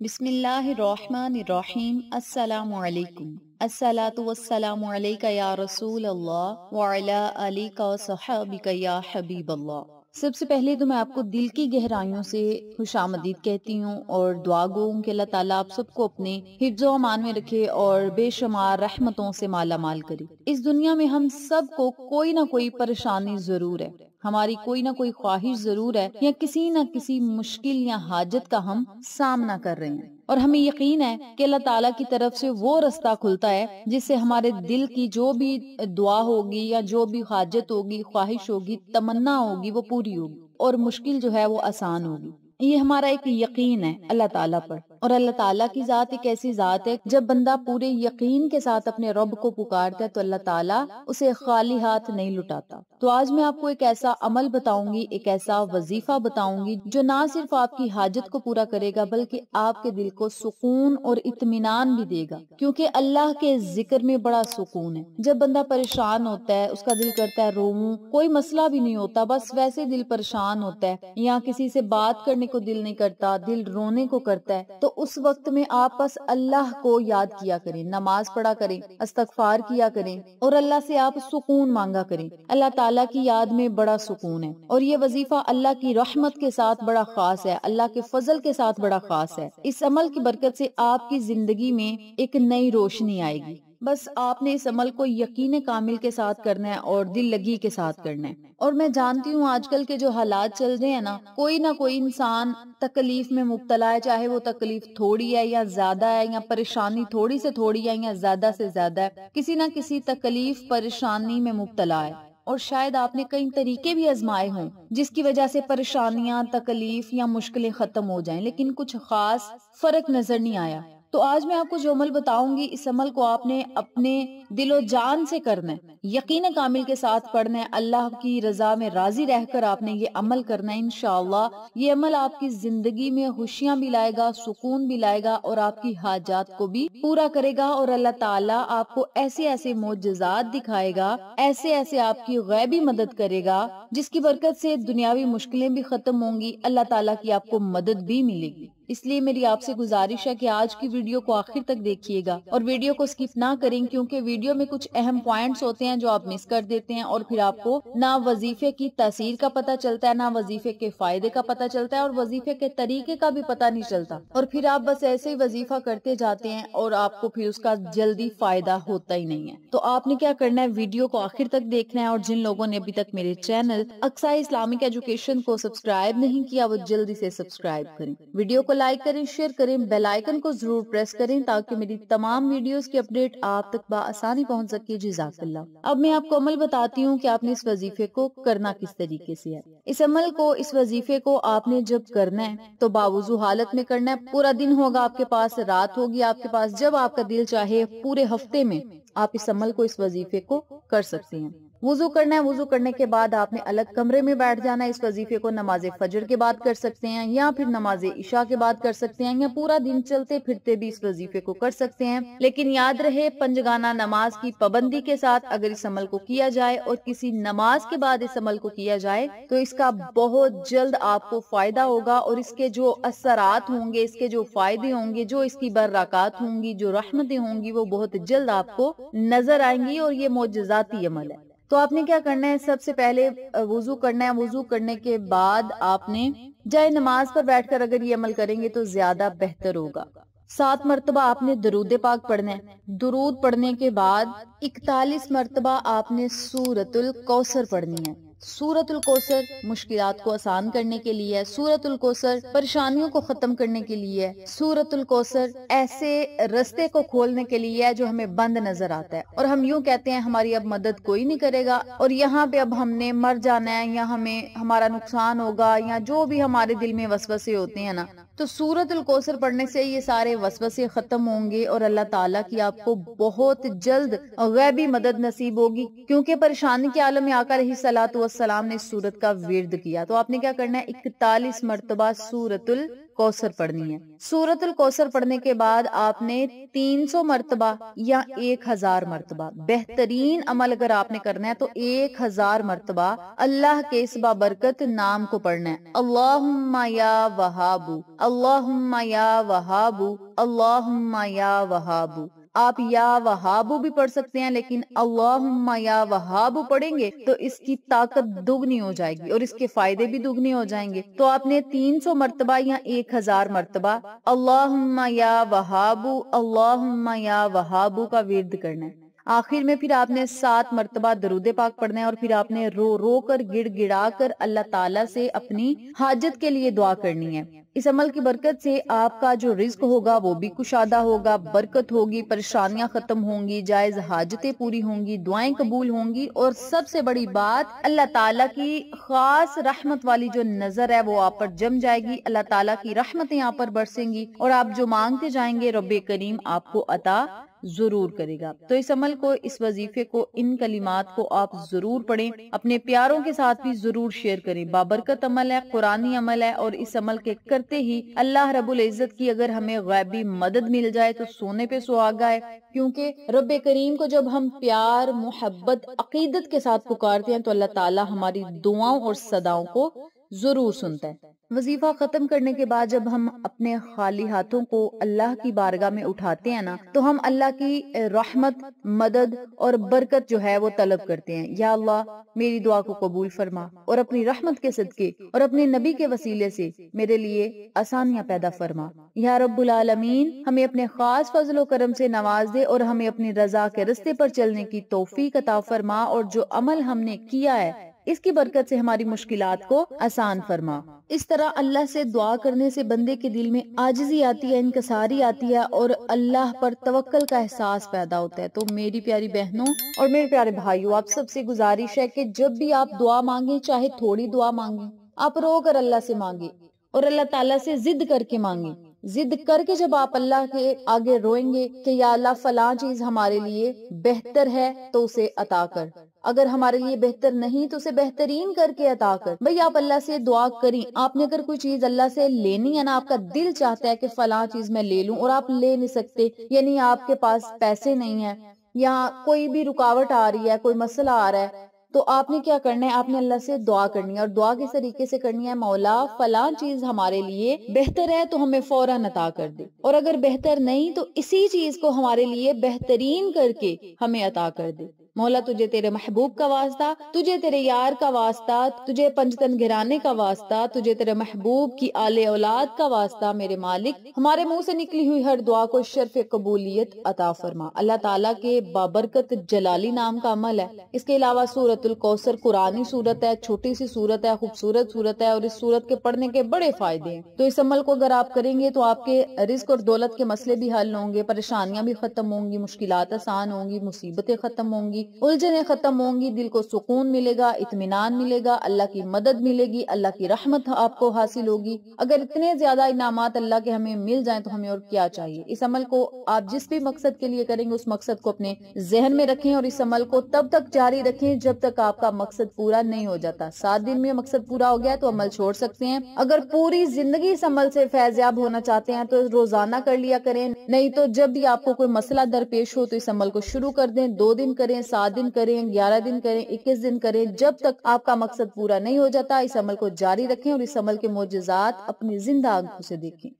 بسم اللہ الرحمن الرحیم۔ السلام علیکم۔ السلاۃ والسلام علیکہ یا رسول اللہ وعلا علیکہ صحابکہ یا حبیب اللہ۔ سب سے پہلے تو میں آپ کو دل کی گہرائیوں سے خوش آمدید کہتی ہوں اور دعا گو کہ اللہ تعالیٰ آپ سب کو اپنے حفظ و امان میں رکھے اور بے شمار رحمتوں سے مالا مال کرے۔ اس دنیا میں ہم سب کو کوئی نہ کوئی پریشانی ضرور ہے۔ ہماری کوئی نہ کوئی خواہش ضرور ہے یا کسی نہ کسی مشکل یا حاجت کا ہم سامنا کر رہے ہیں۔ اور ہمیں یقین ہے کہ اللہ تعالیٰ کی طرف سے وہ رستہ کھلتا ہے جس سے ہمارے دل کی جو بھی دعا ہوگی یا جو بھی حاجت ہوگی، خواہش ہوگی، تمنا ہوگی، وہ پوری ہوگی اور مشکل جو ہے وہ آسان ہوگی۔ یہ ہمارا ایک یقین ہے اللہ تعالیٰ پر۔ اور اللہ تعالیٰ کی ذات ایک ایسی ذات ہے، جب بندہ پورے یقین کے ساتھ اپنے رب کو پکارتا ہے تو اللہ تعالیٰ اسے خالی ہاتھ نہیں لٹاتا۔ تو آج میں آپ کو ایک ایسا عمل بتاؤں گی، ایک ایسا وظیفہ بتاؤں گی جو نہ صرف آپ کی حاجت کو پورا کرے گا، بلکہ آپ کے دل کو سکون اور اطمینان بھی دے گا۔ کیونکہ اللہ کے ذکر میں بڑا سکون ہے۔ جب بندہ پریشان ہوتا ہے، اس کا دل کرتا ہے رو کوئی مسئلہ بھی نہیں ہوتا، بس ویسے دل پریشان ہوتا ہے۔ یا کسی سے بات کرنے کو دل نہیں کرتا، دل رونے کو کرتا ہے۔ تو اس وقت میں آپ بس اللہ کو یاد کیا کریں، نماز پڑھا کریں، استغفار کیا کریں اور اللہ سے آپ سکون مانگا کریں۔ اللہ تعالیٰ کی یاد میں بڑا سکون ہے اور یہ وظیفہ اللہ کی رحمت کے ساتھ بڑا خاص ہے، اللہ کے فضل کے ساتھ بڑا خاص ہے۔ اس عمل کی برکت سے آپ کی زندگی میں ایک نئی روشنی آئے گی۔ بس آپ نے اس عمل کو یقین کامل کے ساتھ کرنا ہے اور دل لگی کے ساتھ کرنا ہے۔ اور میں جانتی ہوں آج کل کے جو حالات چل رہے ہیں نا، کوئی نہ کوئی انسان تکلیف میں مبتلا ہے، چاہے وہ تکلیف تھوڑی ہے یا زیادہ ہے یا پریشانی تھوڑی سے تھوڑی ہے یا زیادہ سے زیادہ ہے، کسی نہ کسی تکلیف، پریشانی میں مبتلا ہے۔ اور شاید آپ نے کئی طریقے بھی ازمائے ہوں جس کی وجہ سے پریشانیاں، تکلیف یا مشکلیں ختم ہو جائیں، لیکن کچھ خاص فرق نظر نہیں آیا۔ تو آج میں آپ کو جو عمل بتاؤں گی، اس عمل کو آپ نے اپنے دل و جان سے کرنا ہے۔ یقین کامل کے ساتھ پڑھنا ہے۔ اللہ کی رضا میں راضی رہ کر آپ نے یہ عمل کرنا ہے، انشاءاللہ۔ یہ عمل آپ کی زندگی میں خوشیاں بھی لائے گا، سکون بھی لائے گا اور آپ کی حاجات کو بھی پورا کرے گا۔ اور اللہ تعالیٰ آپ کو ایسے ایسے معجزات دکھائے گا، ایسے ایسے آپ کی غیبی مدد کرے گا، جس کی برکت سے دنیاوی مشکلیں بھی ختم ہوں گی۔ اللہ تعالیٰ کی آپ کو مدد بھی ملے گی۔ اس لیے میری آپ سے گزارش ہے کہ آج کی ویڈیو کو آخر تک دیکھیے گا اور ویڈیو کو سکپ نہ کریں کیونکہ ویڈیو میں کچھ اہم پوائنٹس ہوتے ہیں جو آپ مس کر دیتے ہیں اور پھر آپ کو نہ وظیفے کی تاثیر کا پتہ چلتا ہے، نہ وظیفے کے فائدے کا پتہ چلتا ہے اور وظیفے کے طریقے کا بھی پتہ نہیں چلتا۔ اور پھر آپ بس ایسے ہی وظیفہ کرتے جاتے ہیں اور آپ کو پھر اس کا جلدی فائدہ ہوتا ہی نہیں ہے۔ تو آپ نے کیا کرنا ہے؟ ویڈیو کو آخر تک دیکھنا ہے اور جن لوگوں نے ابھی تک میرے چینل اکسائی اسلامک ایجوکیشن کو سبسکرائب نہیں کیا، وہ جلدی سے سبسکرائب کریں۔ ویڈیو کو لائک کریں، شیئر کریں، بیل آئیکن کو ضرور پریس کریں تاکہ میری تمام ویڈیوز کی اپڈیٹ آپ تک بآسانی پہنچ سکے۔ جزاک اللہ۔ اب میں آپ کو عمل بتاتی ہوں کہ آپ نے اس وظیفے کو کرنا کس طریقے سے ہے۔ اس عمل کو، اس وظیفے کو آپ نے جب کرنا ہے، تو باوضو حالت میں کرنا ہے۔ پورا دن ہوگا آپ کے پاس، رات ہوگی آپ کے پاس۔ جب آپ کا دل چاہے، پورے ہفتے میں آپ اس عمل کو، اس وظیفے کو کر سکتے ہیں۔ وضو کرنا ہے، وضو کرنے کے بعد آپ نے الگ کمرے میں بیٹھ جانا ہے۔ اس وظیفے کو نماز فجر کے بعد کر سکتے ہیں یا پھر نماز عشاء کے بعد کر سکتے ہیں یا پورا دن چلتے پھرتے بھی اس وظیفے کو کر سکتے ہیں۔ لیکن یاد رہے، پنجگانہ نماز کی پابندی کے ساتھ اگر اس عمل کو کیا جائے اور کسی نماز کے بعد اس عمل کو کیا جائے، تو اس کا بہت جلد آپ کو فائدہ ہوگا اور اس کے جو اثرات ہوں گے، اس کے جو فائدے ہوں گے، جو اس کی برکات ہوں گی، جو رحمتیں ہوں گی، وہ بہت جلد آپ کو نظر آئیں گی اور یہ معجزاتی عمل ہے۔ تو آپ نے کیا کرنا ہے؟ سب سے پہلے وضو کرنا ہے۔ وضو کرنے کے بعد آپ نے جائے نماز پر بیٹھ کر اگر یہ عمل کریں گے تو زیادہ بہتر ہوگا۔ سات مرتبہ آپ نے درود پاک پڑھنا ہے۔ درود پڑھنے کے بعد اکتالیس مرتبہ آپ نے سورت القوثر پڑھنی ہے۔ سورت الکوثر مشکلات کو آسان کرنے کے لیے سورت الکوثر پریشانیوں کو ختم کرنے کے لیے سورت الکوثر ایسے رستے کو کھولنے کے لیے جو ہمیں بند نظر آتا ہے۔ اور ہم یوں کہتے ہیں، ہماری اب مدد کوئی نہیں کرے گا۔ اور یہاں پہ اب ہم نے مر جانا ہے یا ہمیں ہمارا نقصان ہوگا یا جو بھی ہمارے دل میں وسوسے ہوتے ہیں نا تو سورت الکوثر پڑھنے سے یہ سارے وسوسے ختم ہوں گے اور اللہ تعالیٰ کی آپ کو بہت جلد غیبی مدد نصیب ہوگی، کیونکہ پریشانی کے عالم میں آ کر ہی سلاۃ والسلام نے سورت کا ورد کیا۔ تو آپ نے کیا کرنا ہے؟ اکتالیس مرتبہ سورت کوسر پڑھنی ہے۔ سورت الکوثر پڑھنے کے بعد آپ نے تین سو مرتبہ یا ایک ہزار مرتبہ۔ بہترین عمل اگر آپ نے کرنا ہے تو ایک ہزار مرتبہ اللہ کے اس بابرکت نام کو پڑھنا ہے۔ اللہم یا وہابو، اللہم یا وہابو، اللہم یا وہابو۔ آپ یا وہابو بھی پڑھ سکتے ہیں، لیکن اللہم یا وہابو پڑھیں گے تو اس کی طاقت دگنی ہو جائے گی اور اس کے فائدے بھی دگنی ہو جائیں گے۔ تو آپ نے تین سو مرتبہ یا ایک ہزار مرتبہ اللہم یا وہابو، اللہم یا وہابو کا ورد کرنا ہے۔ آخر میں پھر آپ نے سات مرتبہ درود پاک پڑھنا ہے اور پھر آپ نے رو رو کر، گڑ گڑا کر اللہ تعالیٰ سے اپنی حاجت کے لیے دعا کرنی ہے۔ اس عمل کی برکت سے آپ کا جو رزق ہوگا وہ بھی کشادہ ہوگا، برکت ہوگی، پریشانیاں ختم ہوں گی، جائز حاجتیں پوری ہوں گی، دعائیں قبول ہوں گی اور سب سے بڑی بات، اللہ تعالیٰ کی خاص رحمت والی جو نظر ہے وہ آپ پر جم جائے گی، اللہ تعالیٰ کی رحمتیں آپ پر برسیں گی اور آپ جو مانگتے جائیں گے رب کریم آپ کو عطا ضرور کرے گا۔ تو اس عمل کو، اس وظیفے کو، ان کلمات کو آپ ضرور پڑھیں۔ اپنے پیاروں کے ساتھ بھی ضرور شیئر کریں۔ بابرکت عمل ہے، قرآنی عمل ہے اور اس عمل کے کرتے ہی اللہ رب العزت کی اگر ہمیں غیبی مدد مل جائے تو سونے پہ سہاگا ہے کیونکہ رب کریم کو جب ہم پیار، محبت، عقیدت کے ساتھ پکارتے ہیں تو اللہ تعالی ہماری دعاؤں اور صداؤں کو ضرور سنتا ہے۔ وظیفہ ختم کرنے کے بعد جب ہم اپنے خالی ہاتھوں کو اللہ کی بارگاہ میں اٹھاتے ہیں نا، تو ہم اللہ کی رحمت، مدد اور برکت جو ہے وہ طلب کرتے ہیں۔ یا اللہ، میری دعا کو قبول فرما اور اپنی رحمت کے صدقے اور اپنے نبی کے وسیلے سے میرے لیے آسانیاں پیدا فرما۔ یا رب العالمین، ہمیں اپنے خاص فضل و کرم سے نواز دے اور ہمیں اپنی رضا کے رستے پر چلنے کی توفیق عطا فرما اور جو عمل ہم نے کیا ہے اس کی برکت سے ہماری مشکلات کو آسان فرما۔ اس طرح اللہ سے دعا کرنے سے بندے کے دل میں آجزی آتی ہے، انکساری آتی ہے اور اللہ پر توکل کا احساس پیدا ہوتا ہے۔ تو میری پیاری بہنوں اور میرے پیارے بھائیوں، آپ سب سے گزارش ہے کہ جب بھی آپ دعا مانگیں، چاہے تھوڑی دعا مانگیں، آپ رو کر اللہ سے مانگیں اور اللہ تعالیٰ سے ضد کر کے مانگیں۔ ضد کر کے جب آپ اللہ کے آگے روئیں گے کہ یا اللہ فلاں چیز ہمارے لیے بہتر ہے تو اسے عطا کر۔ اگر ہمارے لیے بہتر نہیں تو اسے بہترین کر کے عطا کر۔ بھئی آپ اللہ سے دعا کریں۔ آپ نے اگر کوئی چیز اللہ سے لینی ہے نا، آپ کا دل چاہتا ہے کہ فلاں چیز میں لے لوں اور آپ لے نہیں سکتے یعنی آپ کے پاس پیسے نہیں ہیں یا کوئی بھی رکاوٹ آ رہی ہے، کوئی مسئلہ آ رہا ہے تو آپ نے کیا کرنا ہے؟ آپ نے اللہ سے دعا کرنی ہے اور دعا کس طریقے سے کرنی ہے، مولا، فلاں چیز ہمارے لیے بہتر ہے تو ہمیں فوراً عطا کر دے۔ اور اگر بہتر نہیں تو اسی چیز کو ہمارے لیے بہترین کر کے ہمیں عطا کر دے۔ مولا تجھے تیرے محبوب کا واسطہ، تجھے تیرے یار کا واسطہ، تجھے پنجتن گرانے کا واسطہ، تجھے تیرے محبوب کی آل اولاد کا واسطہ میرے مالک۔ ہمارے منہ سے نکلی ہوئی ہر دعا کو شرف قبولیت عطا فرما۔ اللہ تعالیٰ کے بابرکت جلالی نام کا عمل ہے۔ اس کے علاوہ سورت القوثر قرآنی صورت ہے، چھوٹی سی صورت ہے، خوبصورت صورت ہے اور اس صورت کے پڑھنے کے بڑے فائدے ہیں۔ تو اس عمل کو اگر آپ کریں گے تو آپ کے رزق اور دولت کے مسئلے بھی حل ہوں گے، پریشانیاں بھی ختم ہوں گی، مشکلات آسان ہوں گی، مصیبتیں ختم ہوں گی۔ الجھنیں ختم ہوں گی، دل کو سکون ملے گا، اطمینان ملے گا، اللہ کی مدد ملے گی، اللہ کی رحمت آپ کو حاصل ہوگی۔ اگر اتنے زیادہ انعامات اللہ کے ہمیں مل جائیں تو ہمیں اور کیا چاہیے؟ اس عمل کو آپ جس بھی مقصد کے لیے کریں گے، اس مقصد کو اپنے ذہن میں رکھیں اور اس عمل کو تب تک جاری رکھیں جب تک آپ کا مقصد پورا نہیں ہو جاتا۔ سات دن میں مقصد پورا ہو گیا تو عمل چھوڑ سکتے ہیں۔ اگر پوری زندگی اس عمل سے فیضیاب ہونا چاہتے ہیں تو روزانہ کر لیا کریں۔ نہیں تو جب بھی آپ کو کوئی مسئلہ درپیش ہو تو اس عمل کو شروع کر دیں، دو دن کریں سات دن کریں، گیارہ دن کریں، اکیس دن کریں، جب تک آپ کا مقصد پورا نہیں ہو جاتا، اس عمل کو جاری رکھیں اور اس عمل کے معجزات اپنی زندہ آنکھوں سے دیکھیں۔